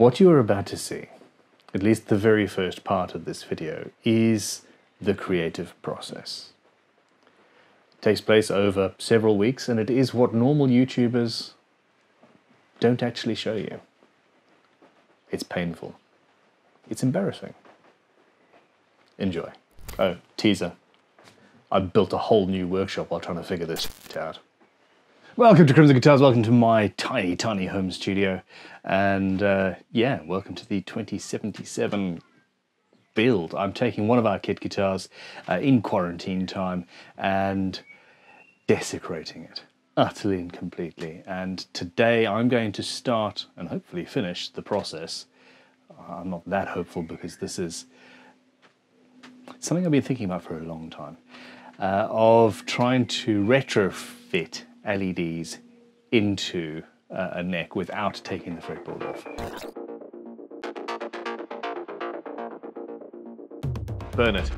What you are about to see, at least the very first part of this video, is the creative process. It takes place over several weeks and it is what normal YouTubers don't actually show you. It's painful. It's embarrassing. Enjoy. Oh, teaser. I built a whole new workshop while trying to figure this out. Welcome to Crimson Guitars, welcome to my tiny, tiny home studio. And uh, yeah, welcome to the 2077 build. I'm taking one of our kit guitars uh, in quarantine time and desecrating it utterly and completely. And today I'm going to start and hopefully finish the process. I'm not that hopeful because this is something I've been thinking about for a long time uh, of trying to retrofit LEDs into uh, a neck without taking the fretboard off. Burn it.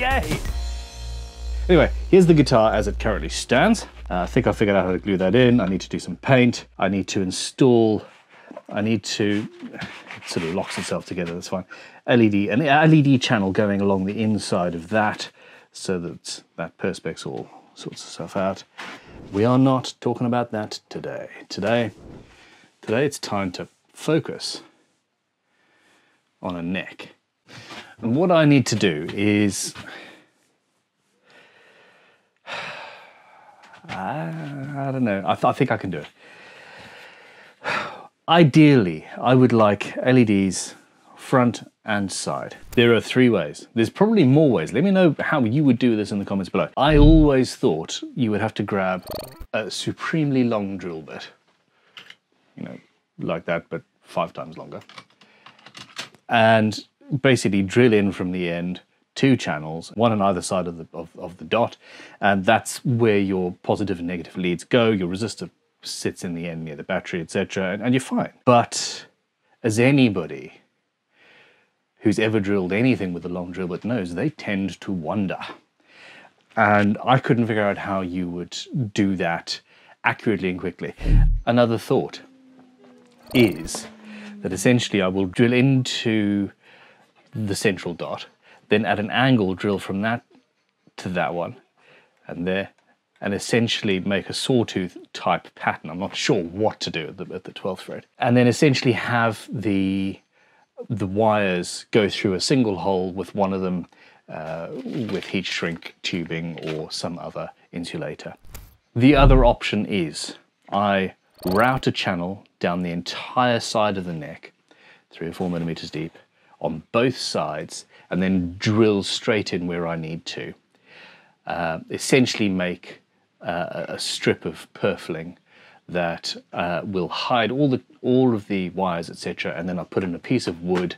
Yay! Anyway, here's the guitar as it currently stands. Uh, I think I figured out how to glue that in. I need to do some paint. I need to install, I need to, sort of locks itself together, that's fine. LED, an LED channel going along the inside of that so that that perspex all sorts of stuff out. We are not talking about that today. Today, today it's time to focus on a neck. And what I need to do is I, I don't know. I, th I think I can do it. Ideally, I would like LEDs front and side. There are three ways. There's probably more ways. Let me know how you would do this in the comments below. I always thought you would have to grab a supremely long drill bit. You know, like that, but five times longer. And basically drill in from the end two channels, one on either side of the, of, of the dot, and that's where your positive and negative leads go. Your resistor sits in the end near the battery, etc., and, and you're fine. But as anybody who's ever drilled anything with a long drill bit knows, they tend to wander. And I couldn't figure out how you would do that accurately and quickly. Another thought is that essentially I will drill into the central dot, then at an angle drill from that to that one, and there, and essentially make a sawtooth type pattern. I'm not sure what to do at the, at the 12th fret. And then essentially have the, the wires go through a single hole with one of them uh, with heat shrink tubing or some other insulator. The other option is I route a channel down the entire side of the neck, three or four millimeters deep, on both sides and then drill straight in where I need to. Uh, essentially make uh, a strip of purfling that uh, will hide all the all of the wires, etc. And then I'll put in a piece of wood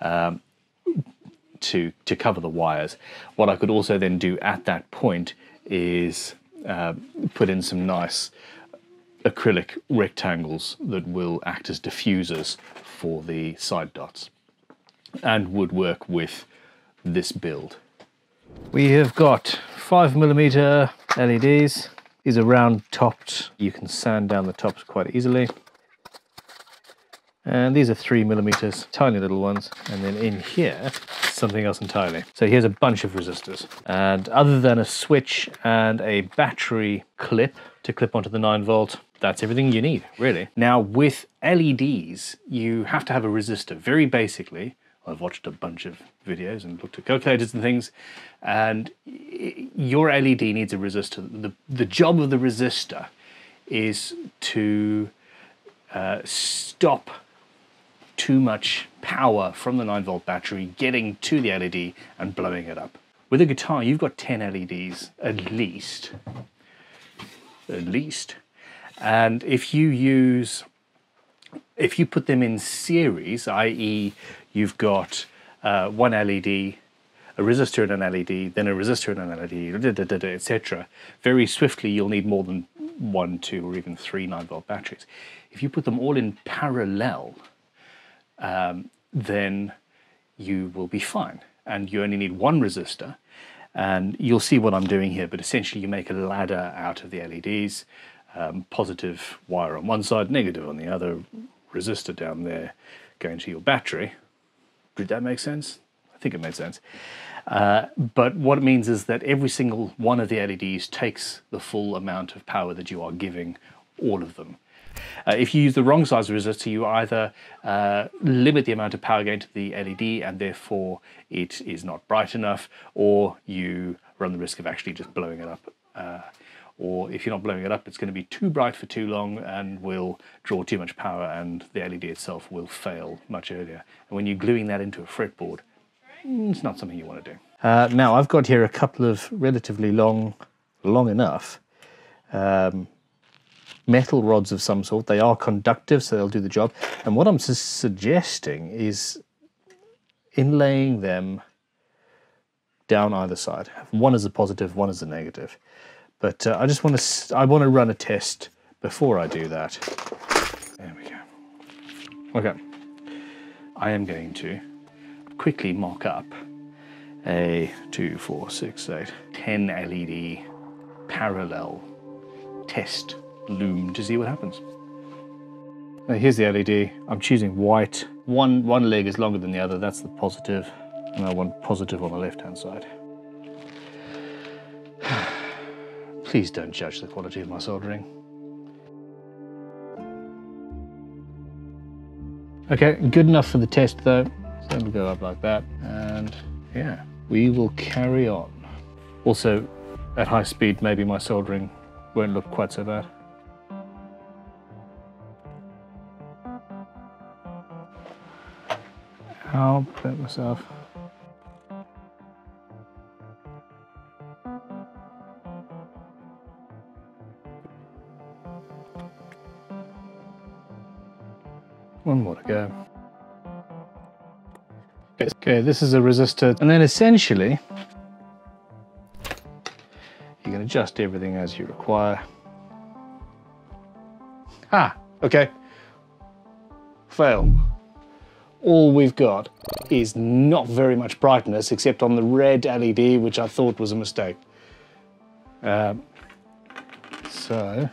um, to to cover the wires. What I could also then do at that point is uh, put in some nice acrylic rectangles that will act as diffusers for the side dots and would work with this build. We have got five millimeter LEDs. These are round topped. You can sand down the tops quite easily. And these are three millimeters, tiny little ones. And then in here, something else entirely. So here's a bunch of resistors. And other than a switch and a battery clip to clip onto the 9 volt, that's everything you need, really. Now with LEDs, you have to have a resistor. Very basically, I've watched a bunch of videos and looked at calculators and things, and your LED needs a resistor. The, the job of the resistor is to uh, stop too much power from the 9 volt battery getting to the LED and blowing it up. With a guitar, you've got 10 LEDs at least. At least. And if you use, if you put them in series, i.e., you've got uh, one LED, a resistor and an LED, then a resistor and an LED, etc. Very swiftly, you'll need more than one, two, or even three 9 volt batteries. If you put them all in parallel, um, then you will be fine. And you only need one resistor. And you'll see what I'm doing here, but essentially you make a ladder out of the LEDs. Um, positive wire on one side, negative on the other, resistor down there going to your battery. Did that make sense? I think it made sense. Uh, but what it means is that every single one of the LEDs takes the full amount of power that you are giving all of them. Uh, if you use the wrong size resistor, you either uh, limit the amount of power going to the LED and therefore it is not bright enough, or you run the risk of actually just blowing it up. Or if you're not blowing it up, it's going to be too bright for too long and will draw too much power, and the LED itself will fail much earlier. And when you're gluing that into a fretboard, it's not something you want to do. Uh, now, I've got here a couple of relatively long, long enough um, metal rods of some sort. They are conductive, so they'll do the job. And what I'm su suggesting is inlaying them down either side. One is a positive, one is a negative. But uh, I just want to I want to run a test before I do that. There we go. Okay. I am going to quickly mock up a two, four, six, eight, 10 LED parallel test loom to see what happens. Now here's the LED. I'm choosing white. One, one leg is longer than the other. That's the positive. And I want positive on the left-hand side. Please don't judge the quality of my soldering. Okay, good enough for the test though. So it'll go up like that. And yeah, we will carry on. Also, at high speed, maybe my soldering won't look quite so bad. I'll put myself. One more to go. Okay, this is a resistor. And then essentially, you can adjust everything as you require. Ah, okay. Fail all we've got is not very much brightness except on the red LED, which I thought was a mistake. Um, so,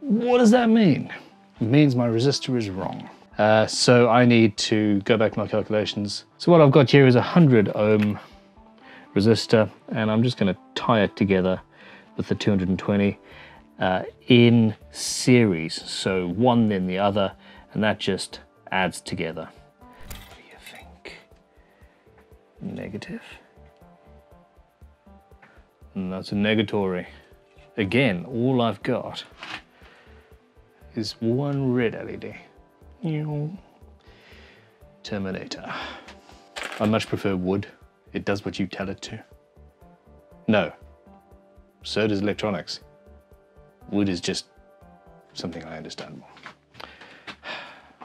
what does that mean? Means my resistor is wrong. Uh, so I need to go back to my calculations. So what I've got here is a 100 ohm resistor, and I'm just going to tie it together with the 220 uh, in series. So one then the other, and that just adds together. What do you think? Negative. And that's a negatory. Again, all I've got is one red LED. Terminator. I much prefer wood. It does what you tell it to. No. So does electronics. Wood is just something I understand more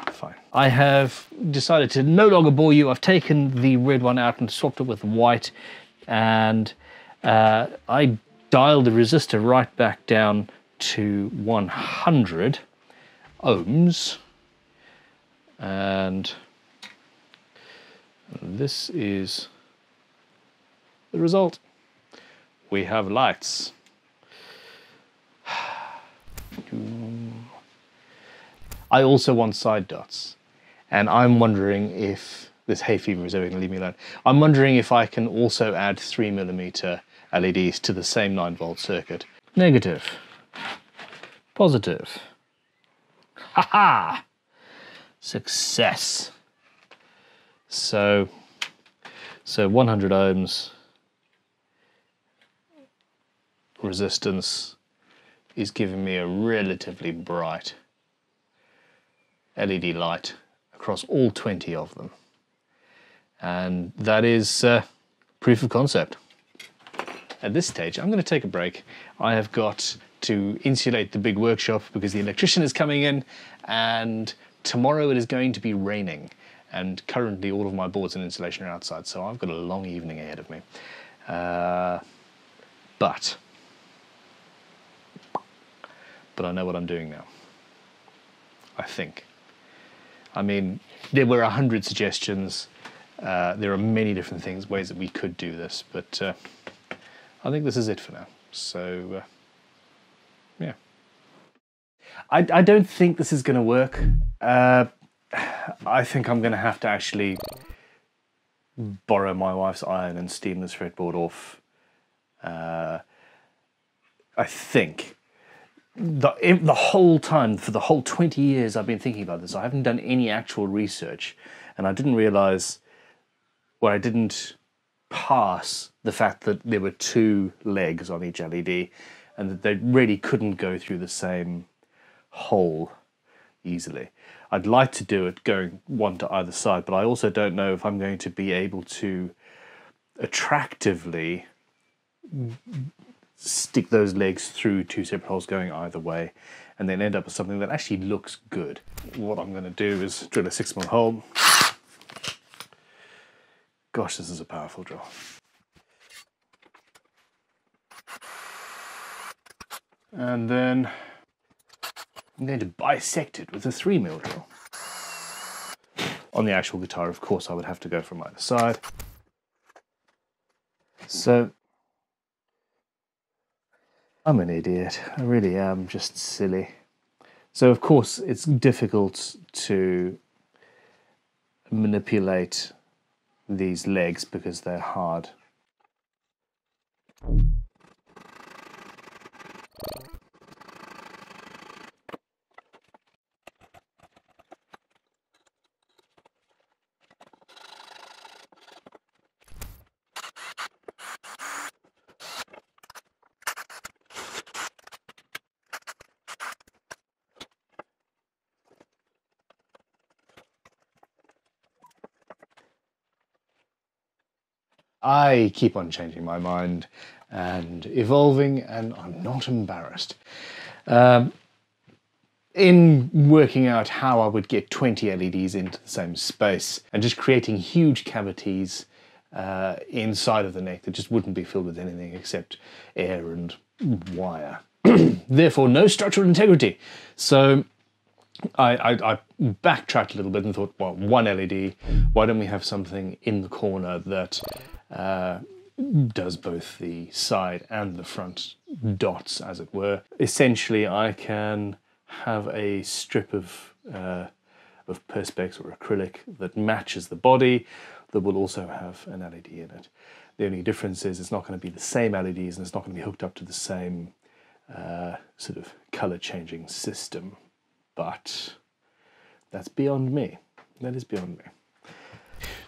fine. I have decided to no longer bore you. I've taken the red one out and swapped it with white and uh, I dialed the resistor right back down to 100 ohms and this is the result. We have lights. I also want side dots. And I'm wondering if this hay fever is ever going to leave me alone. I'm wondering if I can also add 3 millimeter LEDs to the same 9 volt circuit. Negative. Positive. Haha! -ha! Success. So, so 100 ohms resistance is giving me a relatively bright LED light across all 20 of them. And that is uh, proof of concept. At this stage, I'm going to take a break. I have got to insulate the big workshop because the electrician is coming in and tomorrow it is going to be raining and currently all of my boards and insulation are outside so I've got a long evening ahead of me. Uh, but, but I know what I'm doing now. I think. I mean, there were a hundred suggestions. Uh, there are many different things, ways that we could do this, but uh, I think this is it for now. So uh. I, I don't think this is going to work. Uh, I think I'm going to have to actually borrow my wife's iron and steam this fretboard off. Uh, I think the the whole time for the whole 20 years I've been thinking about this, I haven't done any actual research, and I didn't realize, or I didn't pass the fact that there were two legs on each LED, and that they really couldn't go through the same hole easily. I'd like to do it going one to either side, but I also don't know if I'm going to be able to attractively stick those legs through two separate holes going either way and then end up with something that actually looks good. What I'm going to do is drill a six mil hole. Gosh, this is a powerful drill. And then I'm going to bisect it with a 3 mil drill. On the actual guitar, of course, I would have to go from either side. So, I'm an idiot. I really am just silly. So, of course, it's difficult to manipulate these legs because they're hard. I keep on changing my mind and evolving, and I'm not embarrassed. Um, in working out how I would get 20 LEDs into the same space and just creating huge cavities uh, inside of the neck that just wouldn't be filled with anything except air and wire. Therefore, no structural integrity. So I, I, I, backtracked a little bit and thought, well, one LED, why don't we have something in the corner that uh, does both the side and the front dots, as it were. Essentially, I can have a strip of uh, of perspex or acrylic that matches the body that will also have an LED in it. The only difference is it's not going to be the same LEDs and it's not going to be hooked up to the same uh, sort of color changing system. But that's beyond me. That is beyond me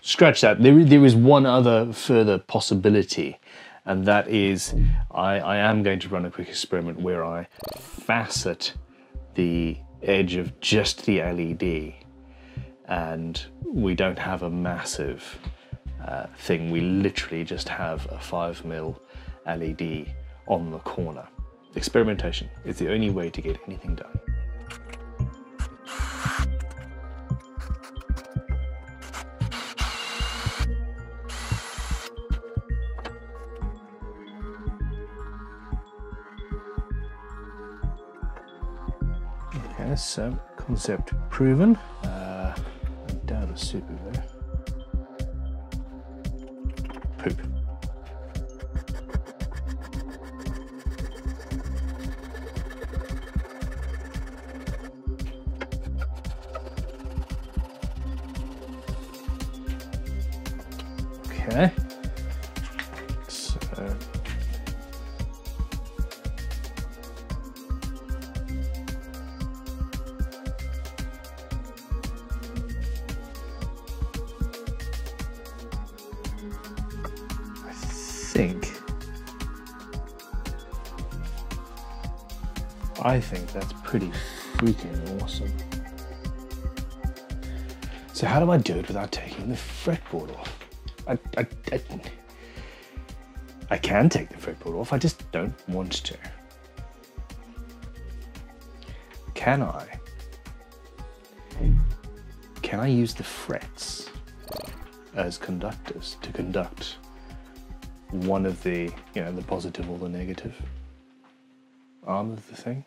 scratch that. There, there is one other further possibility, and that is I, I am going to run a quick experiment where I facet the edge of just the LED, and we don't have a massive uh, thing. We literally just have a 5 mil LED on the corner. Experimentation is the only way to get anything done. So concept proven. Uh, a super I think that's pretty freaking awesome. So how do I do it without taking the fretboard off? I, I, I, I can take the fretboard off, I just don't want to. Can I? Can I use the frets as conductors to conduct one of the, you know, the positive or the negative arm of the thing?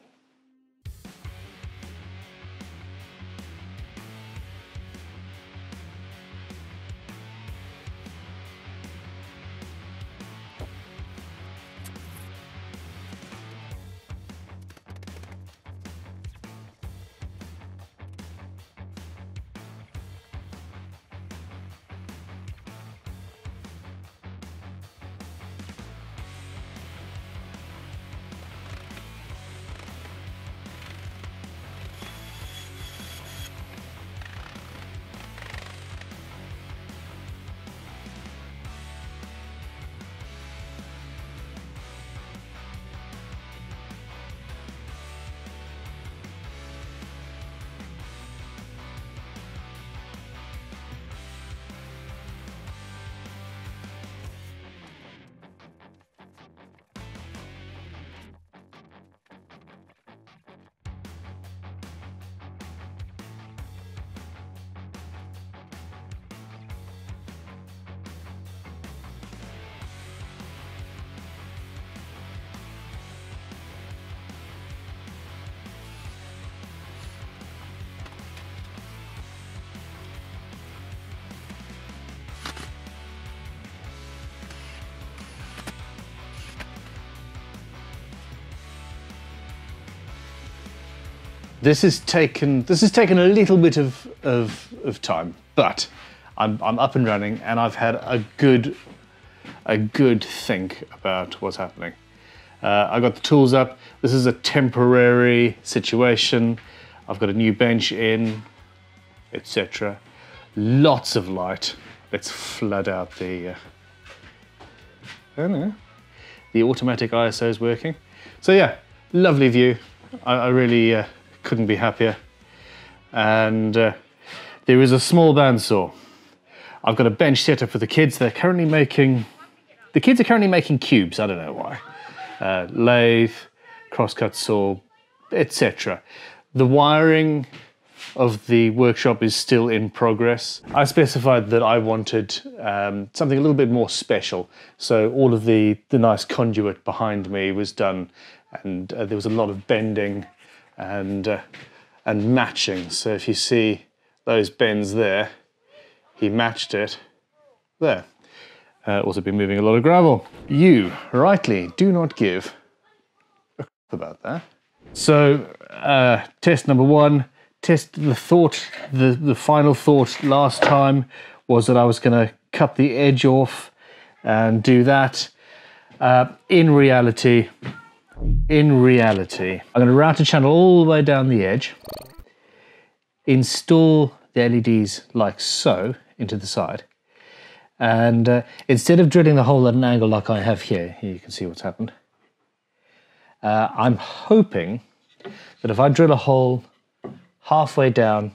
This has taken this has taken a little bit of of, of time, but I'm I'm up and running, and I've had a good a good think about what's happening. Uh, I got the tools up. This is a temporary situation. I've got a new bench in, etc. Lots of light. Let's flood out the. Uh, I don't know. The automatic ISO is working. So yeah, lovely view. I, I really uh, couldn't be happier. And uh, there is a small bandsaw. I've got a bench set up for the kids. They're currently making. The kids are currently making cubes. I don't know why. Uh, lathe, crosscut saw, etc. The wiring of the workshop is still in progress. I specified that I wanted um, something a little bit more special. So all of the, the nice conduit behind me was done and uh, there was a lot of bending and, uh, and matching. So if you see those bends there, he matched it there. Uh, also been moving a lot of gravel. You, rightly, do not give a crap about that. So, uh, test number one, test the thought, the, the final thought last time was that I was going to cut the edge off and do that. Uh, in reality, in reality, I'm going to route a channel all the way down the edge, install the LEDs like so into the side, and uh, instead of drilling the hole at an angle like I have here, here you can see what's happened, uh, I'm hoping that if I drill a hole halfway down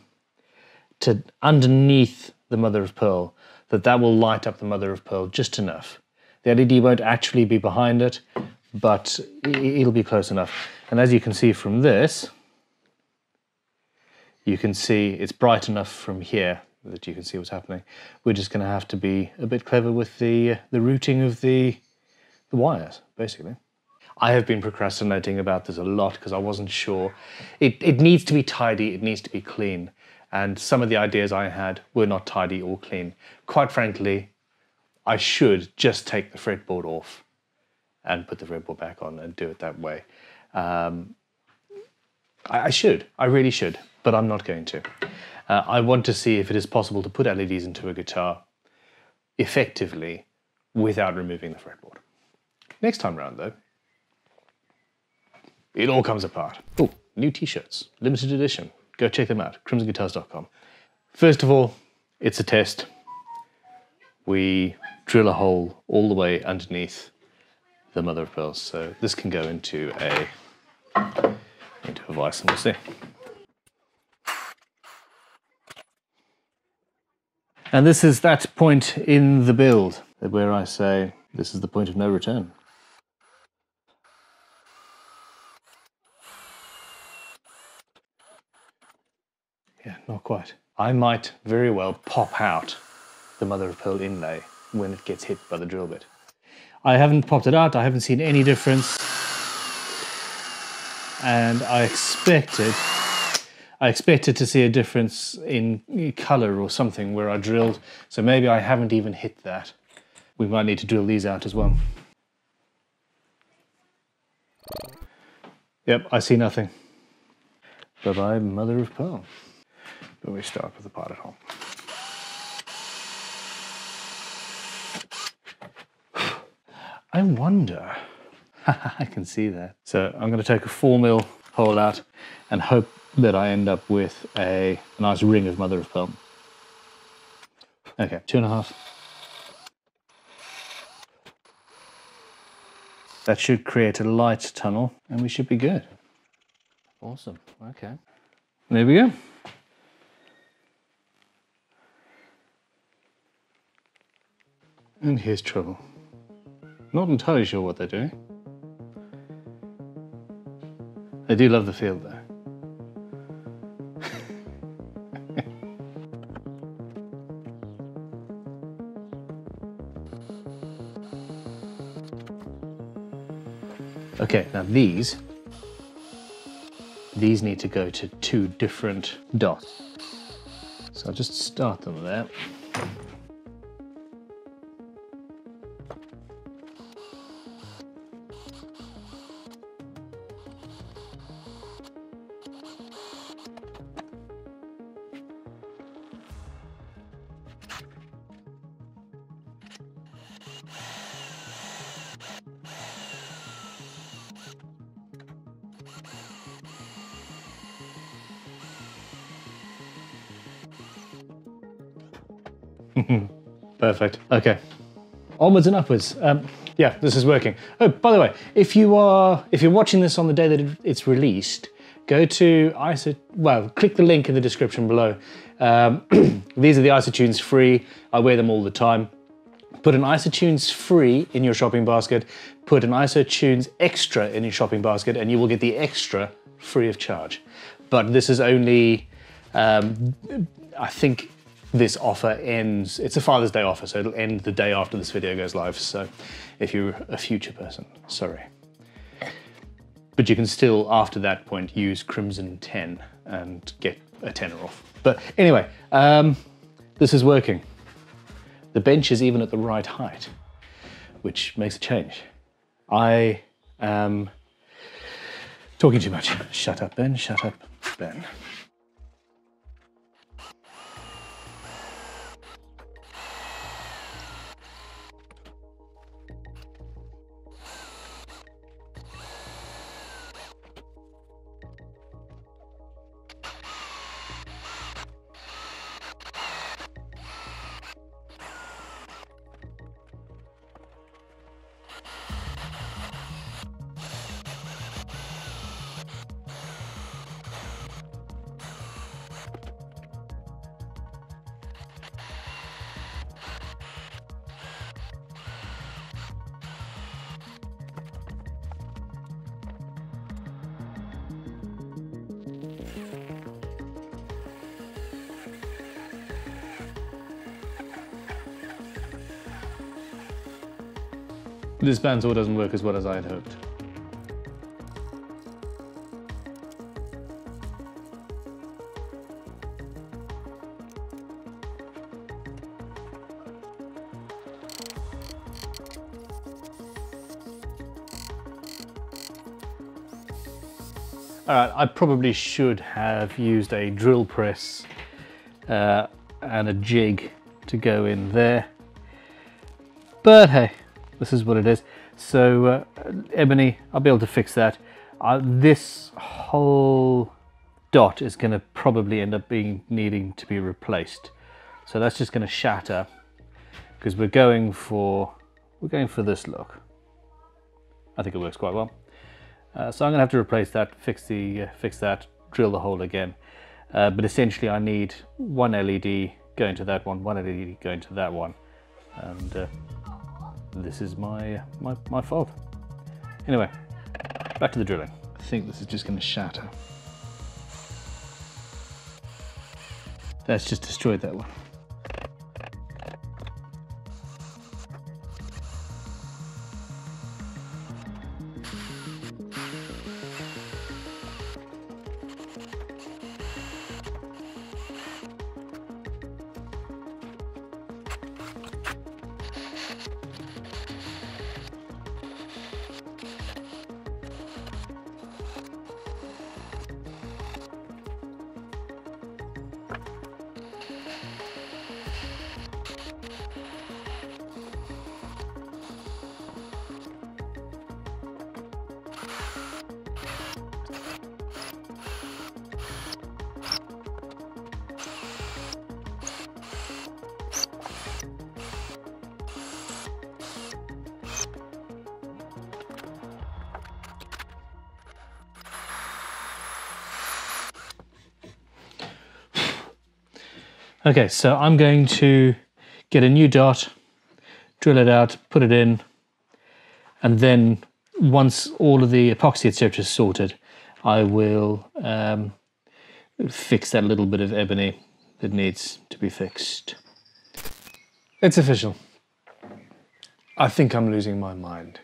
to underneath the mother of pearl, that that will light up the mother of pearl just enough. The LED won't actually be behind it, but it'll be close enough. And as you can see from this, you can see it's bright enough from here that you can see what's happening. We're just going to have to be a bit clever with the the routing of the the wires, basically. I have been procrastinating about this a lot because I wasn't sure. It it needs to be tidy. It needs to be clean. And some of the ideas I had were not tidy or clean. Quite frankly, I should just take the fretboard off and put the fretboard back on and do it that way. Um, I, I should. I really should, but I'm not going to. Uh, I want to see if it is possible to put LEDs into a guitar effectively without removing the fretboard. Next time round, though, it all comes apart. Oh, new t-shirts, limited edition. Go check them out, crimsonguitars.com. First of all, it's a test. We drill a hole all the way underneath the mother of pearls. So this can go into a into a vise and we'll see. And this is that point in the build where I say this is the point of no return. Yeah, not quite. I might very well pop out the mother of pearl inlay when it gets hit by the drill bit. I haven't popped it out, I haven't seen any difference. And I expected I expected to see a difference in color or something where I drilled. So maybe I haven't even hit that. We might need to drill these out as well. Yep, I see nothing. Bye-bye, mother of pearl. But we start with the pot at home. I wonder. I can see that. So I'm going to take a four mil hole out and hope that I end up with a, a nice ring of mother of pearl. Okay, two and a half. That should create a light tunnel and we should be good. Awesome, okay. There we go. And here's trouble. Not entirely sure what they're doing. I do love the field though. okay, now these, these need to go to two different dots. So I'll just start them there. Perfect. Okay. Onwards and upwards. Um, yeah, this is working. Oh, by the way, if you are if you're watching this on the day that it's released, go to ISO. Well, click the link in the description below. Um, these are the ISOtunes free. I wear them all the time. Put an ISOtunes free in your shopping basket. Put an ISOtunes extra in your shopping basket, and you will get the extra free of charge. But this is only, um, I think, this offer ends. It's a Father's Day offer, so it'll end the day after this video goes live. So, if you're a future person, sorry. But you can still, after that point, use Crimson 10 and get a tenner off. But anyway, um, this is working. The bench is even at the right height, which makes a change. I am talking too much. Shut up, Ben. Shut up, Ben. This bandsaw doesn't work as well as I had hoped. All right, I probably should have used a drill press uh, and a jig to go in there. But hey, this is what it is. So, uh, Ebony, I'll be able to fix that. Uh, this whole dot is going to probably end up being needing to be replaced. So that's just going to shatter because we're going for we're going for this look. I think it works quite well. Uh, so I'm going to have to replace that, fix the uh, fix that, drill the hole again. Uh, but essentially, I need one LED going to that one, one LED going to that one, and uh, this is my, my my fault. Anyway, back to the drilling. I think this is just going to shatter. That's just destroyed that one. Okay, so I'm going to get a new dot, drill it out, put it in, and then once all of the epoxy etc. is sorted, I will um, fix that little bit of ebony that needs to be fixed. It's official. I think I'm losing my mind.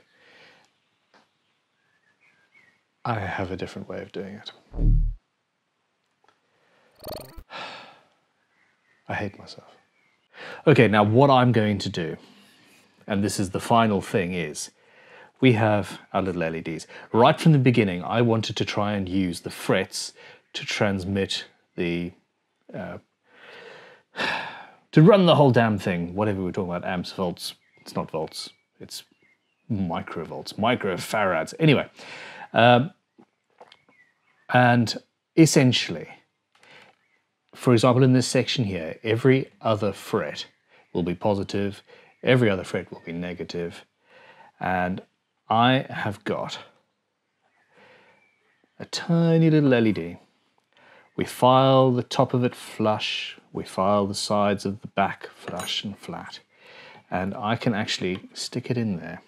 I have a different way of doing it. I hate myself. Okay, now what I'm going to do, and this is the final thing, is we have our little LEDs. Right from the beginning, I wanted to try and use the frets to transmit the. Uh, to run the whole damn thing, whatever we're talking about, amps, volts. It's not volts, it's microvolts, microfarads. Anyway, um, and essentially, for example, in this section here, every other fret will be positive, every other fret will be negative, and I have got a tiny little LED. We file the top of it flush, we file the sides of the back flush and flat, and I can actually stick it in there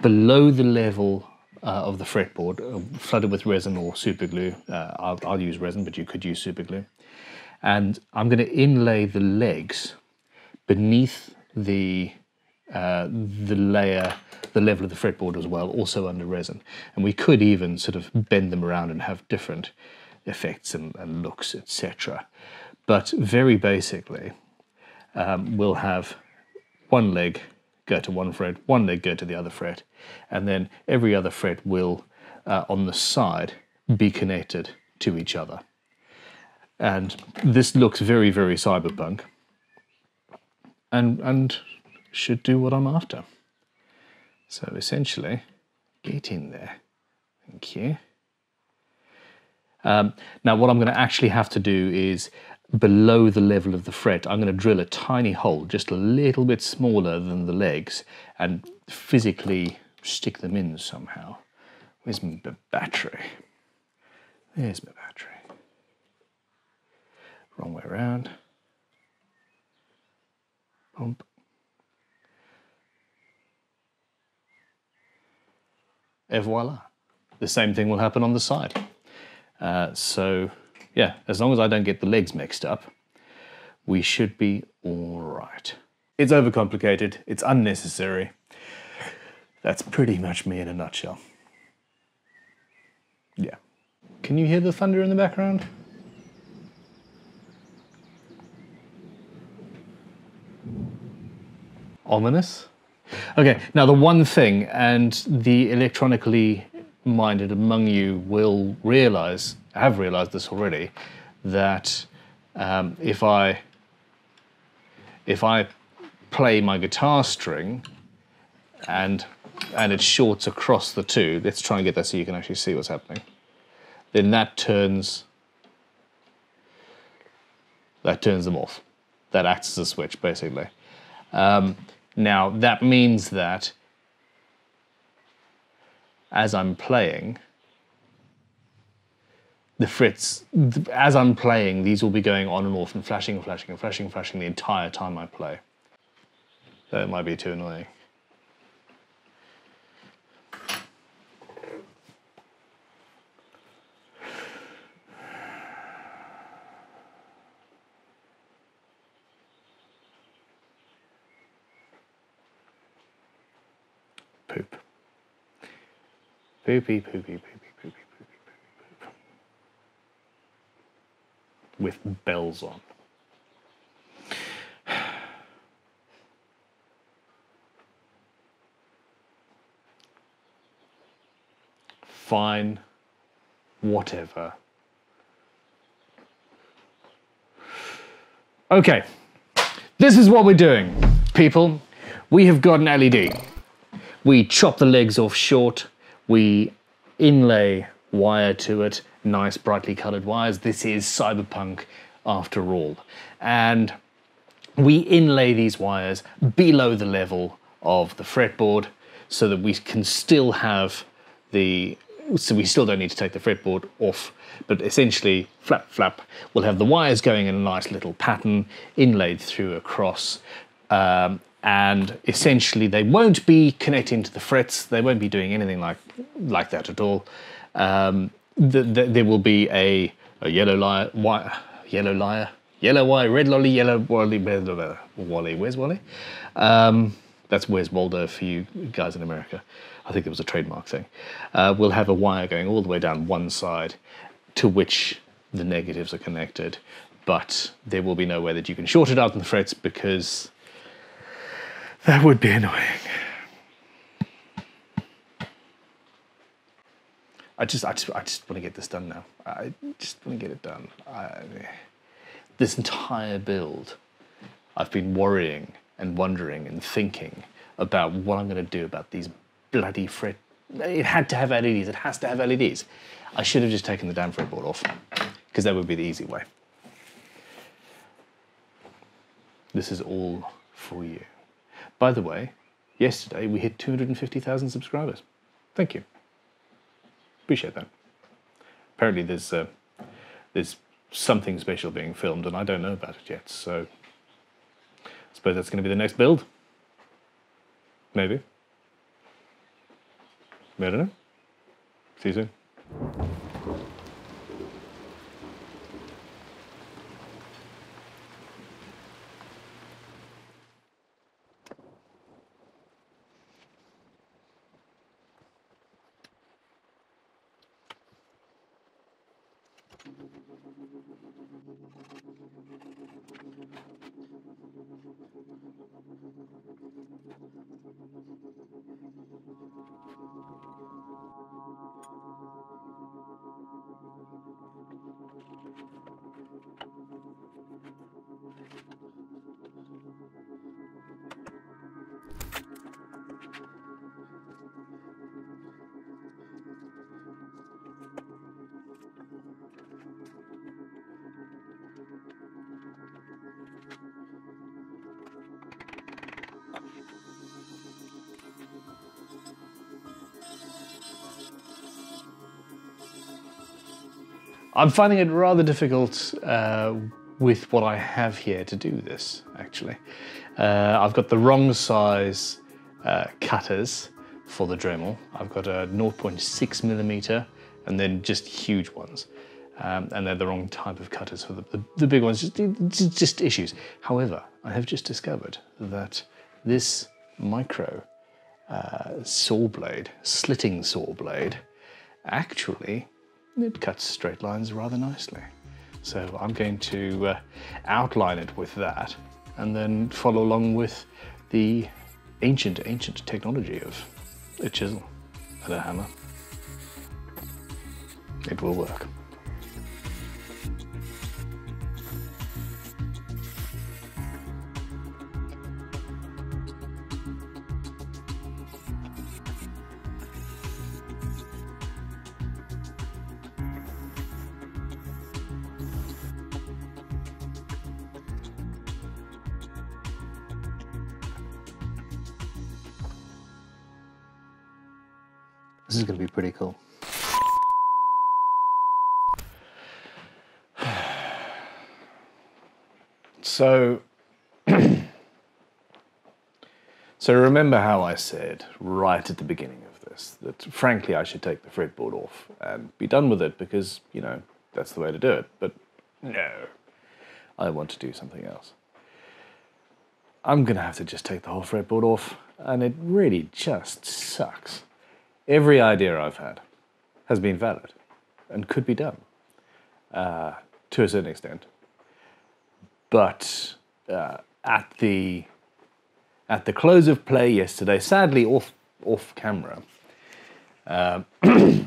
below the level uh, of the fretboard, uh, flooded with resin or super glue. Uh, I'll, I'll use resin, but you could use super glue. And I'm going to inlay the legs beneath the uh, the layer, the level of the fretboard as well, also under resin. And we could even sort of bend them around and have different effects and, and looks, etc. But very basically, um, we'll have one leg go to one fret, one leg go to the other fret, and then every other fret will, uh, on the side, be connected to each other. And this looks very, very cyberpunk and, and should do what I'm after. So essentially, get in there. Thank you. Um, now, what I'm going to actually have to do is below the level of the fret, I'm going to drill a tiny hole, just a little bit smaller than the legs, and physically stick them in somehow. Where's my battery? There's my battery. Wrong way around. Bump. Et voila. The same thing will happen on the side. Uh, so, yeah, as long as I don't get the legs mixed up, we should be all right. It's overcomplicated, it's unnecessary. That's pretty much me in a nutshell. Yeah. Can you hear the thunder in the background? Ominous? Okay, now the one thing, and the electronically minded among you will realize, have realized this already, that um, if I if I play my guitar string and and it shorts across the two, let's try and get that so you can actually see what's happening. Then that turns that turns them off. That acts as a switch, basically. Um, now that means that as I'm playing, the frets, as I'm playing, these will be going on and off and flashing and flashing and flashing and flashing the entire time I play. That might be too annoying. Poop. Poopy, poopy, poopy, poopy, poopy, poopy, poop. With bells on. Fine, whatever. Okay, this is what we're doing, people. We have got an LED. We chop the legs off short we inlay wire to it, nice brightly colored wires. This is cyberpunk after all. And we inlay these wires below the level of the fretboard so that we can still have the so we still don't need to take the fretboard off, but essentially, flap, flap, we'll have the wires going in a nice little pattern inlaid through across. Um, and essentially they won't be connecting to the frets. They won't be doing anything like like that at all. Um, the, the, there will be a, a yellow wire, yellow lyre, yellow wire, red lolly, yellow wally, Wally. Where's Wally? Um, that's where's Waldo for you guys in America. I think it was a trademark thing. Uh, we'll have a wire going all the way down one side to which the negatives are connected, but there will be no way that you can short it out in the frets because that would be annoying. I just, I just, I just want to get this done now. I just want to get it done. I, this entire build, I've been worrying and wondering and thinking about what I'm going to do about these bloody fret. It had to have LEDs. It has to have LEDs. I should have just taken the damn fretboard off because that would be the easy way. This is all for you. By the way, yesterday we hit 250,000 subscribers. Thank you. Appreciate that. Apparently, there's uh, there's something special being filmed, and I don't know about it yet. So, I suppose that's going to be the next build. Maybe. I don't know. See you soon. I'm finding it rather difficult uh, with what I have here to do this, actually. Uh, I've got the wrong size uh, cutters for the Dremel. I've got a 0.6 millimeter and then just huge ones. Um, and they're the wrong type of cutters for the, the, the big ones, just, just issues. However, I have just discovered that this micro uh, saw blade, slitting saw blade, actually it cuts straight lines rather nicely. So I'm going to uh, outline it with that and then follow along with the ancient, ancient technology of a chisel and a hammer. It will work. So remember how I said right at the beginning of this that frankly I should take the fretboard off and be done with it because, you know, that's the way to do it. But no, I want to do something else. I'm going to have to just take the whole fretboard off, and it really just sucks. Every idea I've had has been valid and could be done uh, to a certain extent. But uh, at the at the close of play yesterday, sadly off off camera, uh,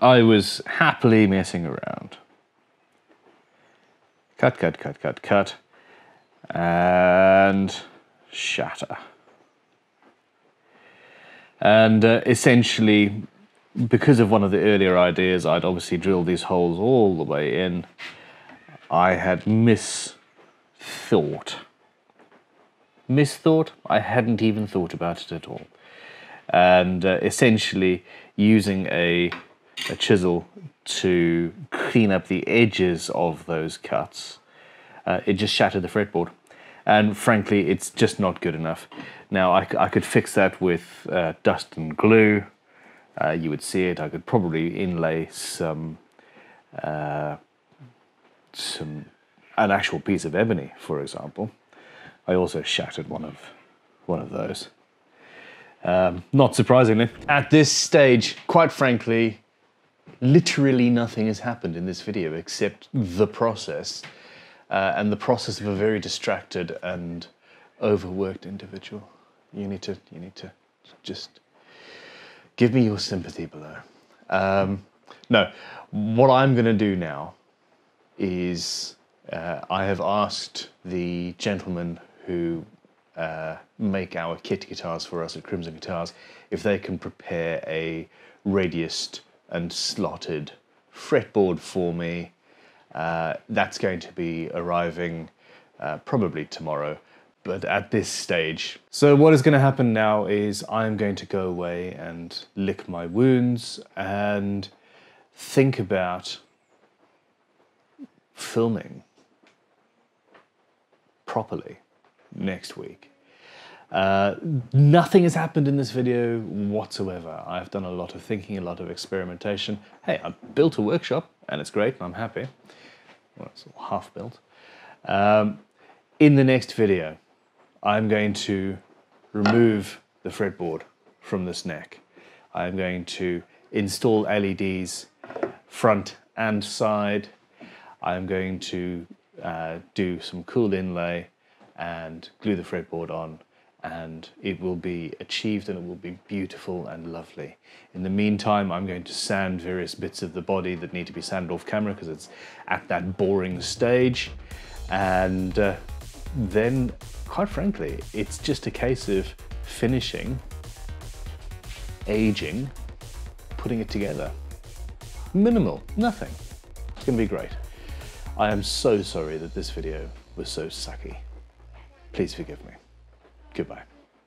I was happily messing around. Cut, cut, cut, cut, cut, and shatter. And uh, essentially, because of one of the earlier ideas, I'd obviously drilled these holes all the way in. I had misthought. Misthought? I hadn't even thought about it at all. And uh, essentially, using a, a chisel to clean up the edges of those cuts, uh, it just shattered the fretboard and frankly, it's just not good enough. Now, I, I could fix that with uh, dust and glue. Uh, you would see it. I could probably inlay some, uh, some, an actual piece of ebony, for example. I also shattered one of, one of those. Um, not surprisingly, at this stage, quite frankly, literally nothing has happened in this video except the process uh, and the process of a very distracted and overworked individual. You need to you need to just give me your sympathy below. Um, no, what I'm going to do now is uh, I have asked the gentlemen who uh, make our kit guitars for us at Crimson Guitars if they can prepare a radiused and slotted fretboard for me uh, that's going to be arriving uh, probably tomorrow, but at this stage. So what is going to happen now is I'm going to go away and lick my wounds and think about filming properly next week. Uh, nothing has happened in this video whatsoever. I've done a lot of thinking, a lot of experimentation. Hey, I built a workshop and it's great and I'm happy. Well, it's half built. Um, in the next video, I'm going to remove the fretboard from this neck. I'm going to install LEDs front and side. I'm going to uh, do some cool inlay and glue the fretboard on and it will be achieved and it will be beautiful and lovely. In the meantime, I'm going to sand various bits of the body that need to be sanded off camera because it's at that boring stage. And uh, then, quite frankly, it's just a case of finishing, aging, putting it together. Minimal, nothing. It's gonna be great. I am so sorry that this video was so sucky. Please forgive me. Goodbye.